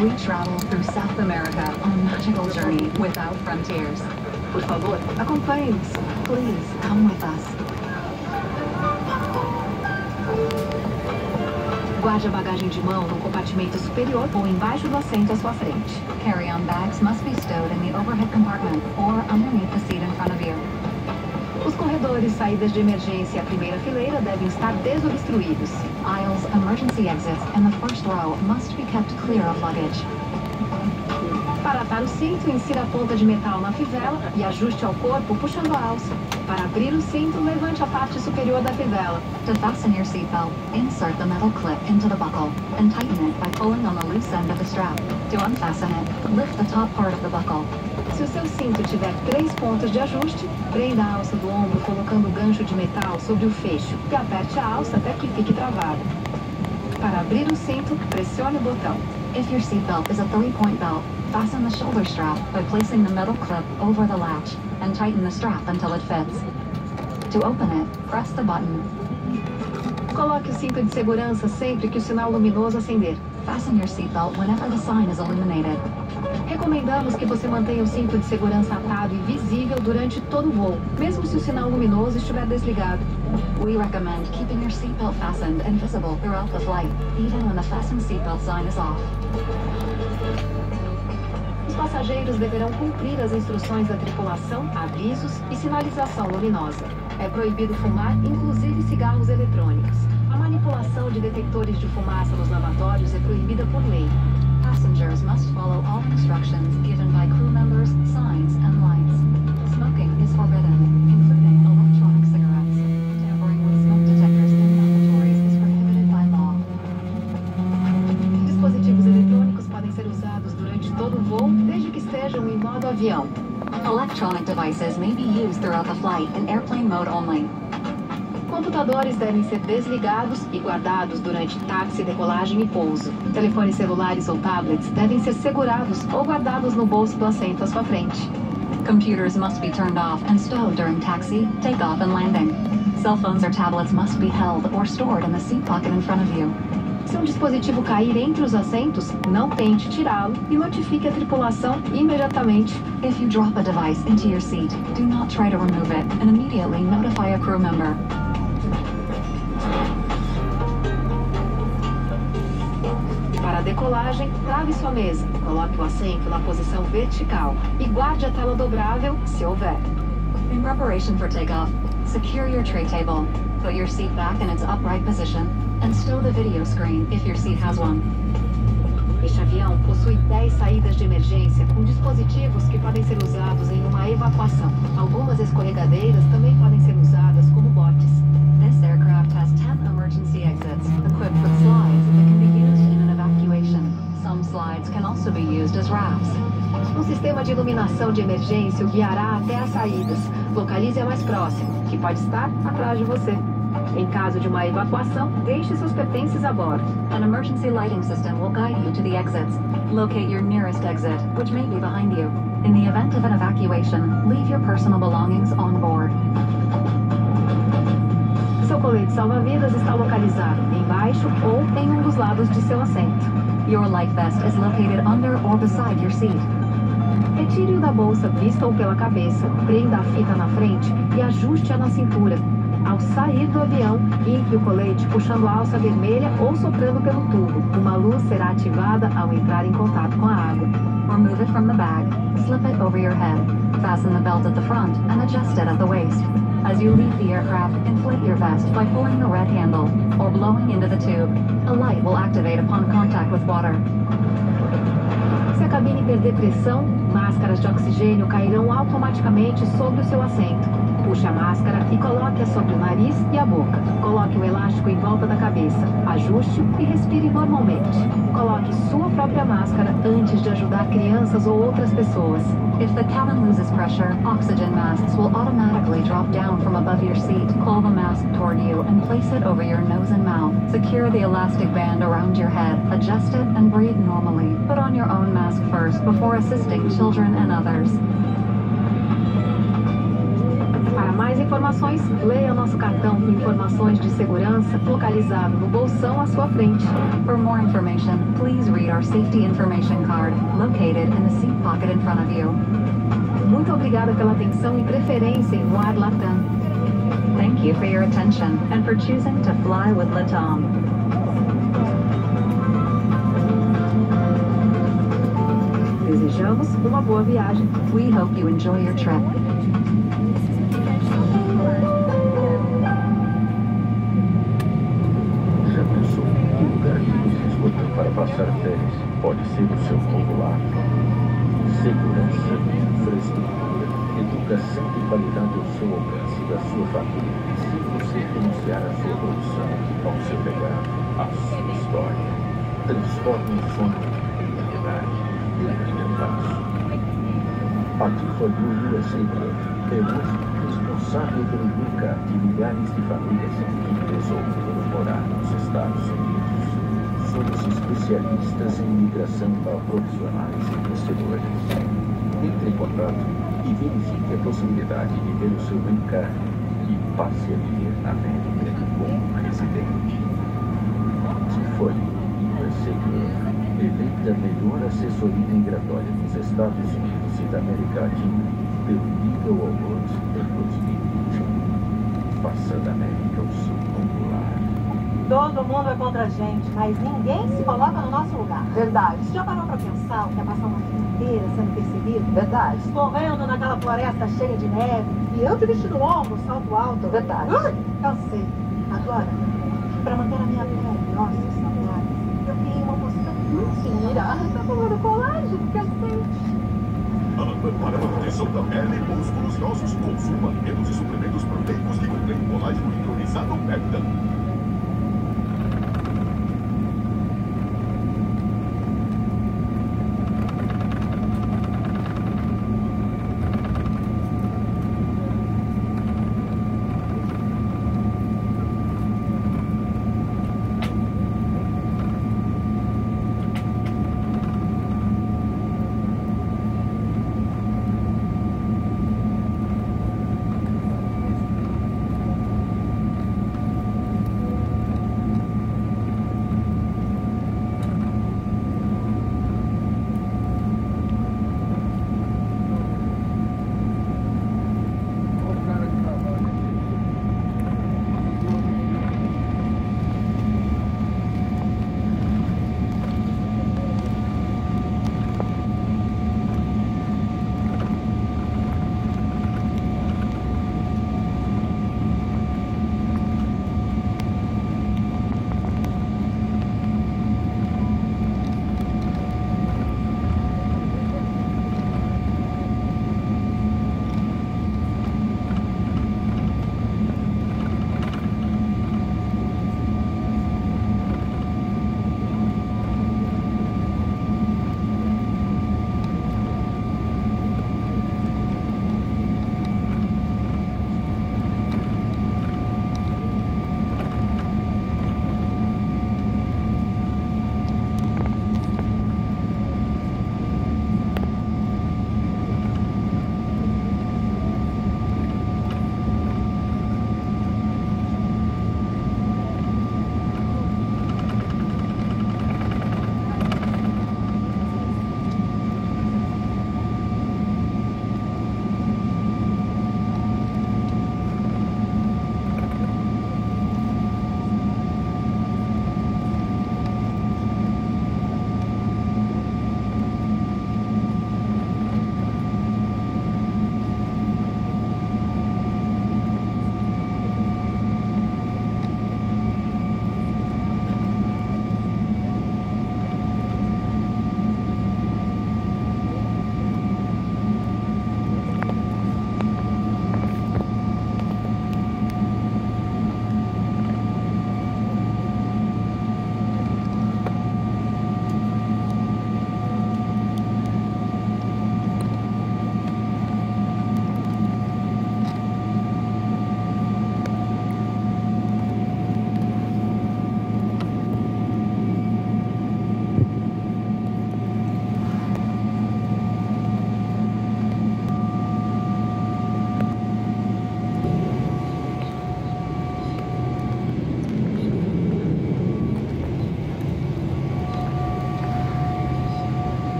we travel through South America on a magical journey without frontiers. Por favor, acompanhe-nos. Please come with us. Guarde a bagagem de mão no compartimento superior ou embaixo do assento à sua frente. Carry-on bags must be stowed in the overhead compartment or underneath the seat in front of you. Os corredores, saídas de emergência e a primeira fileira devem estar desobstruídos. Aisles, emergency exits, and the first row must be kept clear of luggage. Para atar o cinto, insira a ponta de metal na fivela e ajuste ao corpo puxando a alça. Para abrir o cinto, levante a parte superior da fivela. To fasten your seatbelt, insert the metal clip into the buckle and tighten it by pulling on the loose end of the strap. To unfasten it, lift the top part of the buckle. Se o seu cinto tiver três pontos de ajuste, prenda a alça do ombro colocando o gancho de metal sobre o fecho e aperte a alça até que fique travada. Para abrir o cinto, pressione o botão. If your seatbelt is a three-point belt, fasten the shoulder strap by placing the metal clip over the latch and tighten the strap until it fits. To open it, press the button. Coloque o cinto de segurança sempre que o sinal luminoso acender. Fasten your seatbelt whenever the sign is illuminated. Recomendamos que você mantenha o cinto de segurança atado e visível durante todo o voo, mesmo se o sinal luminoso estiver desligado. We recommend keeping your seatbelt fastened and visible throughout the flight, even when the fasten seatbelt sign is off. Os passageiros deverão cumprir as instruções da tripulação, avisos e sinalização luminosa. É proibido fumar, inclusive cigarros eletrônicos. A manipulação de detectores de fumaça nos lavatórios é proibida por lei. Passengers must follow all instructions given by crew members, signs, and lights. Smoking is forbidden, including electronic cigarettes. Tampering with smoke detectors in lavatories is prohibited by law. Dispositivos eletrônicos podem ser usados durante todo o voo, desde que estejam em modo avião. Electronic devices may be used throughout the flight in airplane mode only. Computadores devem ser desligados e guardados durante táxi, decolagem e pouso. Telefones celulares ou tablets devem ser segurados ou guardados no bolso do assento à sua frente. Computers must be turned off and stowed during taxi, takeoff, and landing. Cell phones or tablets must be held or stored in the seat pocket in front of you. Se um dispositivo cair entre os assentos, não tente tirá-lo e notifique a tripulação imediatamente. If you drop a device into your seat, do not try to remove it and immediately notify a crew member. Decolagem, trave sua mesa, coloque o assento na posição vertical e guarde a tela dobrável, se houver. In preparation for takeoff, secure your tray table, put your seat back in its upright position, and stow the video screen if your seat has one. Este avião possui 10 saídas de emergência com dispositivos que podem ser usados em uma evacuação. Algumas escorregadeiras também podem ser usadas como sistema de iluminação de emergência o guiará até as saídas. Localize a mais próxima, que pode estar atrás de você. Em caso de uma evacuação, deixe seus pertences a bordo. An emergency lighting system will guide you to the exits. Locate your nearest exit, which may be behind you. In the event of an evacuation, leave your personal belongings on board. Seu colete salva-vidas está localizado embaixo ou em um dos lados de seu assento. Your life vest is located under or beside your seat. Retire-o da bolsa vista ou pela cabeça, prenda a fita na frente e ajuste-a na cintura. Ao sair do avião, infle o colete puxando a alça vermelha ou soprando pelo tubo. Uma luz será ativada ao entrar em contato com a água. Remove it from the bag, slip it over your head, fasten the belt at the front, and adjust it at the waist. As you leave the aircraft, inflate your vest by pulling the red handle or blowing into the tube. A light will activate upon contact with water. Se a cabine perder pressão, máscaras de oxigênio cairão automaticamente sobre o seu assento. Puxe a máscara e coloque-a sobre o nariz e a boca. Coloque o elástico em volta da cabeça. Ajuste e respire normalmente. Coloque sua própria máscara antes de ajudar crianças ou outras pessoas. If the cabin loses pressure, oxygen masks will automatically drop down from above your seat. Pull the mask toward you and place it over your nose and mouth. Secure the elastic band around your head, adjust it, and breathe normally. Put on your own mask first before assisting children and others. Mais informações, leia nosso cartão com informações de segurança localizado no bolsão à sua frente. For more information, please read our safety information card located in the seat pocket in front of you. Muito obrigada pela atenção e preferência em voar Latam. Thank you for your attention and for choosing to fly with Latam. Desejamos uma boa viagem. We hope you enjoy your trip. Passar férias pode ser o seu novo lar? Segurança, infraestrutura, educação e qualidade ao seu alcance da sua família. Se você renunciar à sua produção, ao seu legado, à sua história, transforme o sonho em realidade. Primeiro passo. Aqui foi o USA Club. É hoje responsável pelo card de milhares de famílias que resolveram morar nos Estados Unidos. Somos especialistas em imigração para profissionais e investidores. Entre em contato e verifique a possibilidade de ter o seu card e passe a viver na América como residente. Que foi Club eleita melhor assessoria migratória dos Estados Unidos e da América Latina pelo Legal Awards em 2021. Passando a América novo lar. Todo mundo é contra a gente, mas ninguém se coloca no nosso lugar. Verdade. Já parou pra pensar o que é passar uma vida inteira sendo perseguido? Verdade. Correndo naquela floresta cheia de neve, e eu de vestido longo, salto alto. Verdade. Ui, cansei. Agora, pra manter a minha pele, nossa, saudade, eu criei uma posição. Mentira. Tá tomando colágeno, cacete. Para manutenção da pele, músculos e ossos, consuma alimentos e suplementos proteicos que contêm colágeno hidrolisado Peptan.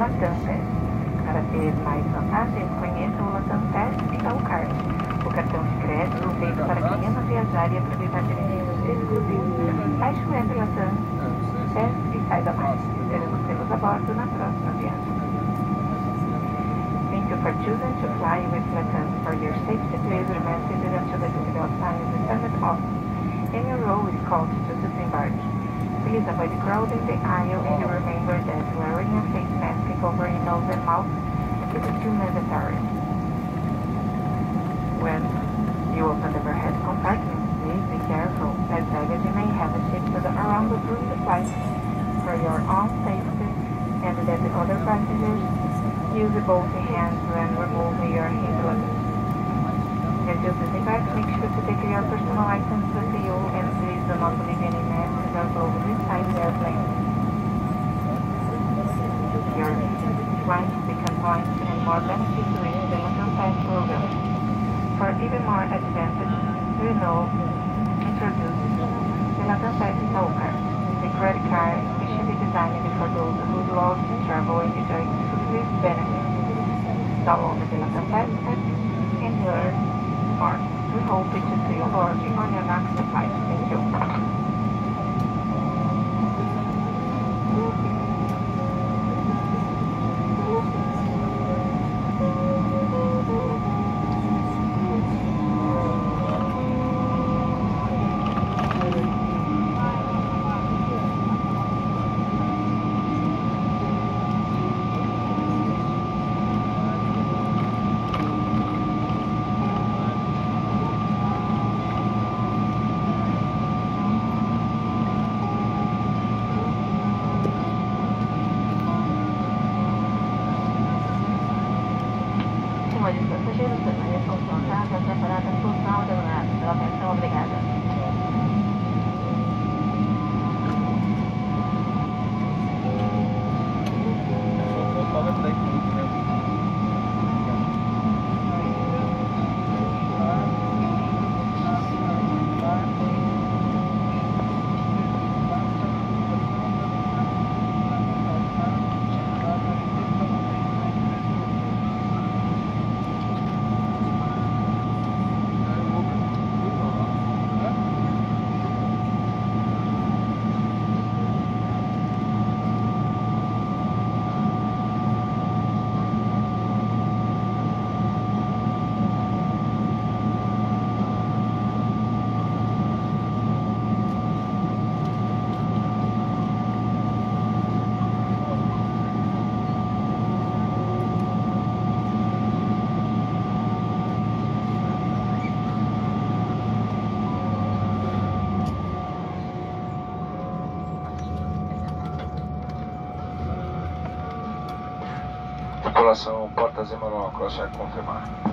Latam Pass. Para ter mais vantagens, conheça o Latam Pass Card, o cartão de crédito feito para quem ama viajar e aproveitar benefícios exclusivos. Baixe o app Latam Pass e saiba mais. Esperamos tê-los a bordo na próxima viagem. Thank you for choosing to fly with Latam. For your safety, please remain seated until the seatbelt sign is turned off. And your row is called to disembark. Please avoid crowding the aisle and remember that wearing a face mask covering nose and mouth is still mandatory. When you open the overhead compartment, please be careful as baggage may have shifted around during the flight. For your own safety and that the other passengers use both hands when removing your hand luggage. As you disembark, make sure to take your personal items with you and please do not leave any airplane. Your flight points and more benefits with the program. For even more advantage, we know introduce the Latam Pass Card, a credit card specially designed for those who love to travel and enjoy exclusive benefits. Download the Latam Pass app and learn more. We hope to see you aboard on your next flight. Thank you. Tripulação Portas Emanuel Crossair confirmar.